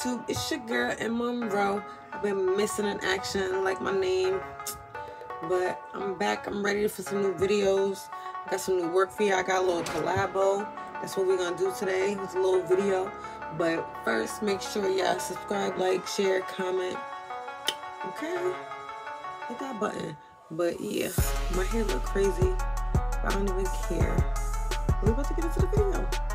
YouTube? It's your girl M Monroe. I've been missing in action, like my name. But I'm back. I'm ready for some new videos. I got some new work for you. I got a little collabo. That's what we're gonna do today. It's a little video. But first, make sure y'all subscribe, like, share, comment. Okay? Hit that button. But yeah, my hair look crazy. I don't even care. We're about to get into the video.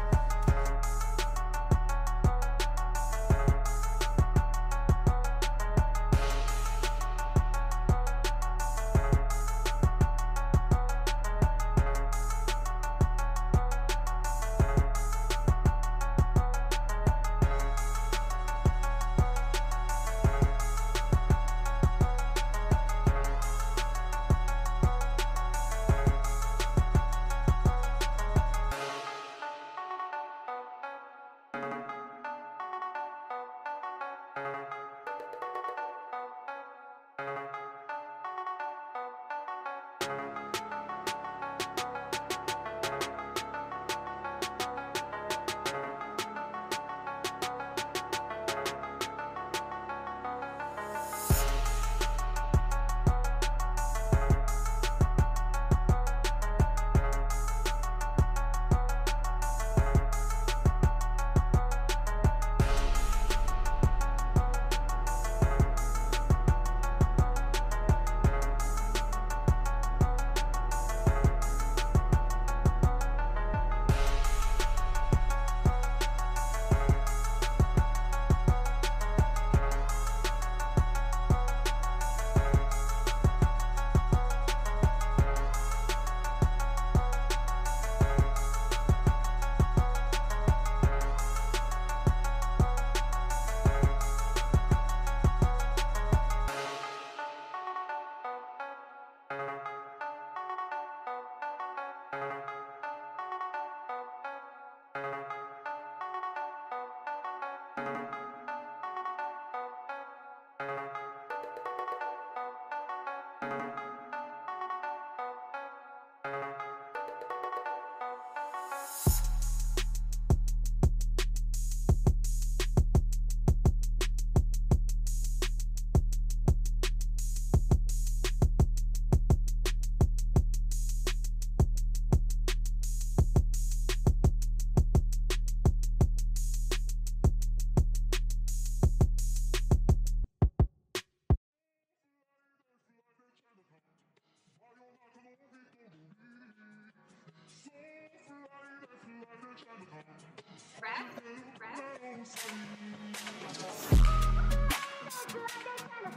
Rap?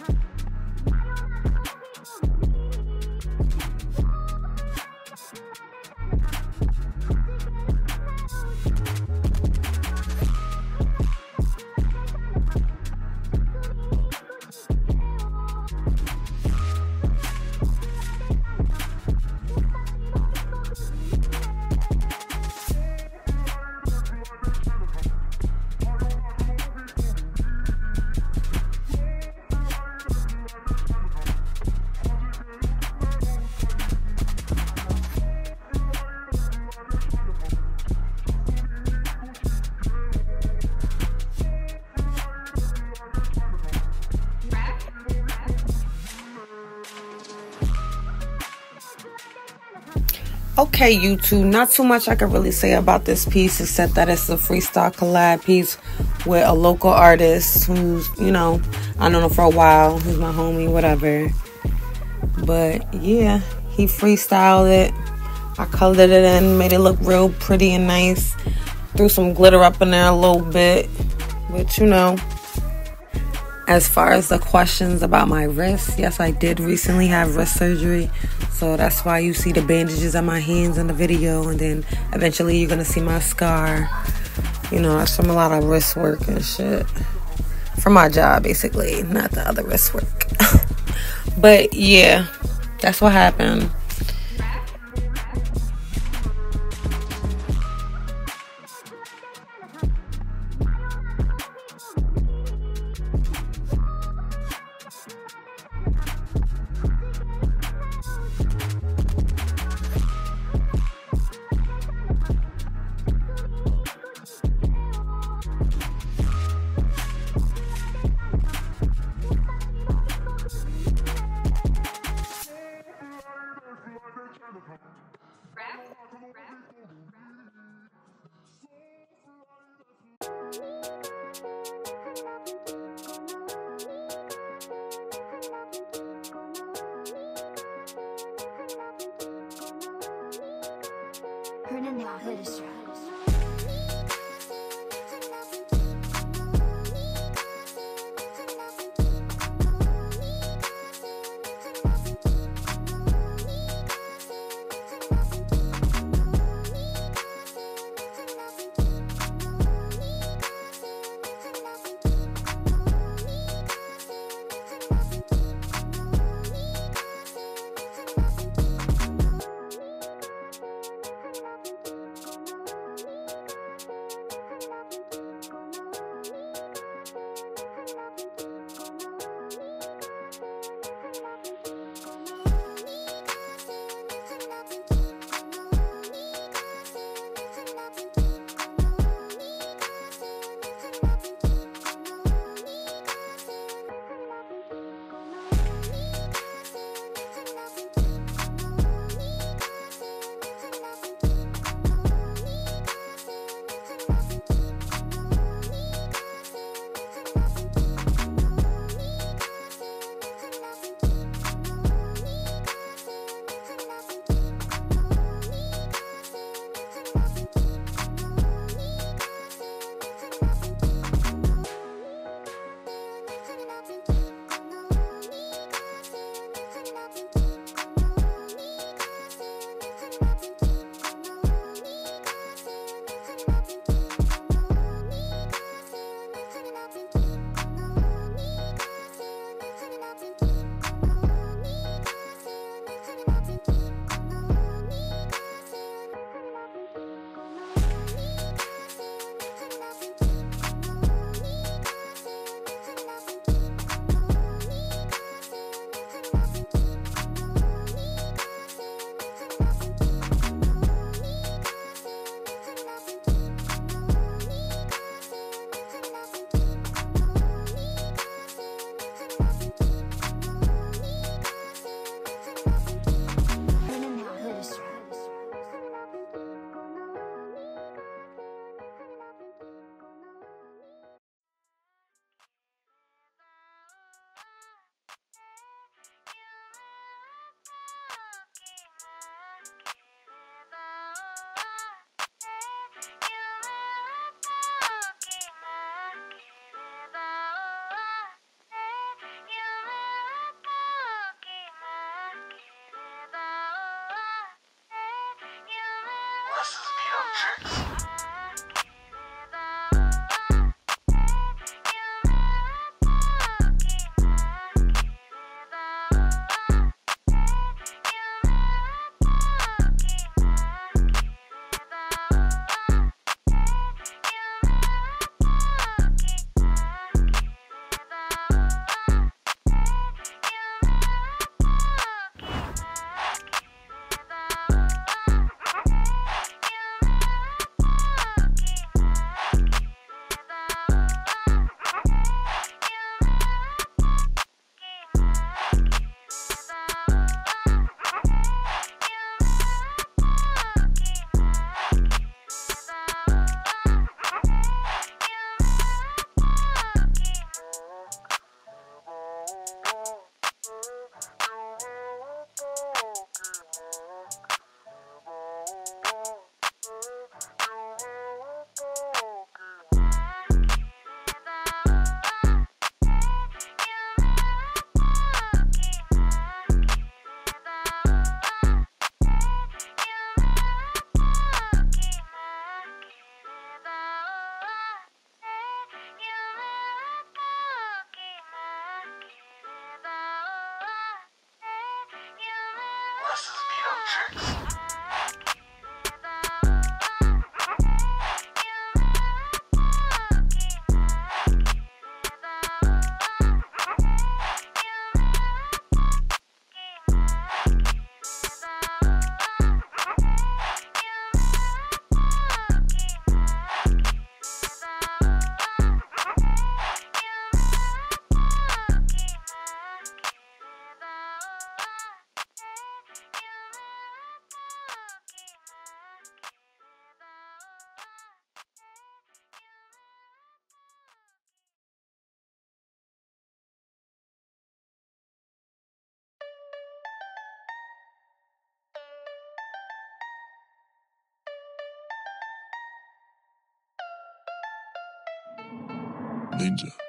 Rap? Okay, YouTube, not too much I can really say about this piece except that it's a freestyle collab piece with a local artist who's, you know, I don't know for a while, who's my homie, whatever. But yeah, he freestyled it. I colored it in, made it look real pretty and nice. Threw some glitter up in there a little bit. But you know, as far as the questions about my wrist, yes, I did recently have wrist surgery. So that's why you see the bandages on my hands in the video. And then eventually you're going to see my scar. You know, that's from a lot of wrist work and shit. For my job, basically, not the other wrist work. but yeah, that's what happened. Hernan Hudisra. Ninja.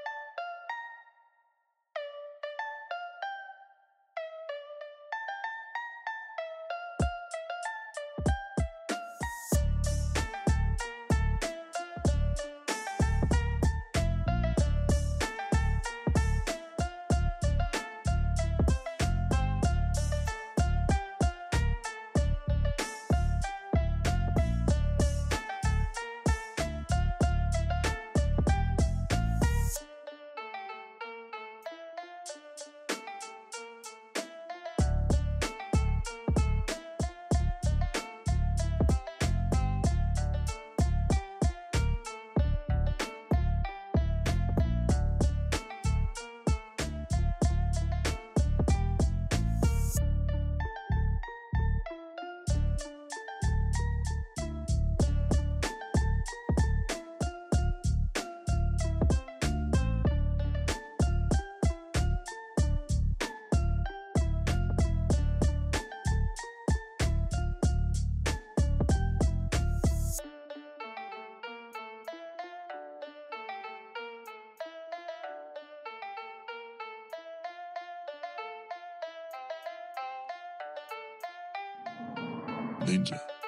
danger.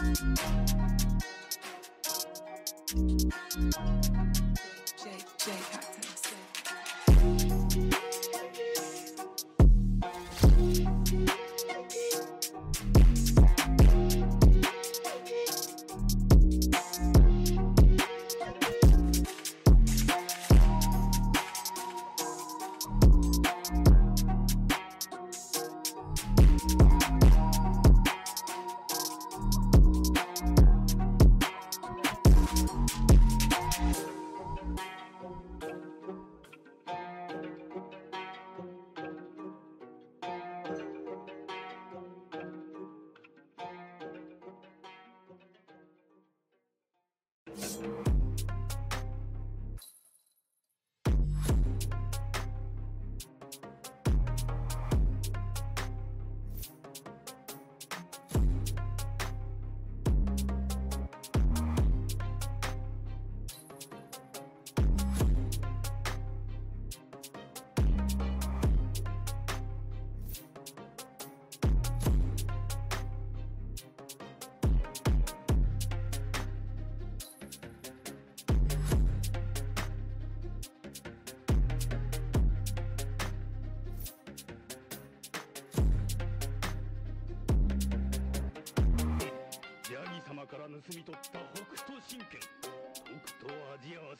Ninja. 盗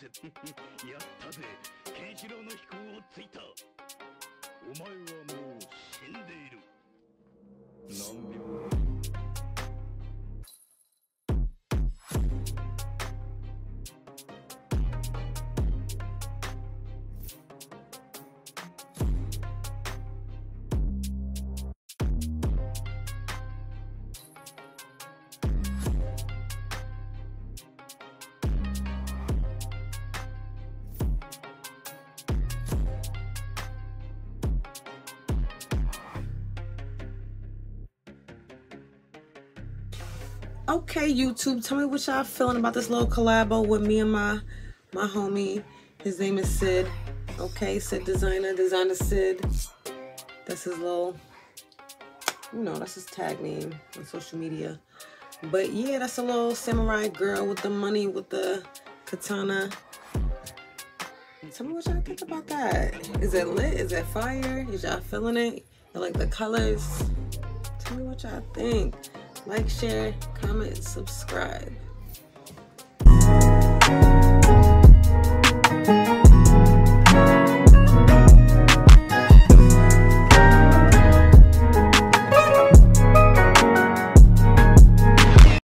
やったぜケンシロウの飛行をついた。お前はもう死んでいる。何秒 Okay, YouTube, tell me what y'all feeling about this little collabo with me and my my homie. His name is Sidd. Okay, Sidd Designa, Designa Sidd. That's his little, you know, that's his tag name on social media. But yeah, that's a little samurai girl with the money, with the katana. Tell me what y'all think about that. Is it lit? Is it fire? Is y'all feeling it? You like the colors? Tell me what y'all think. Like, share, comment, subscribe.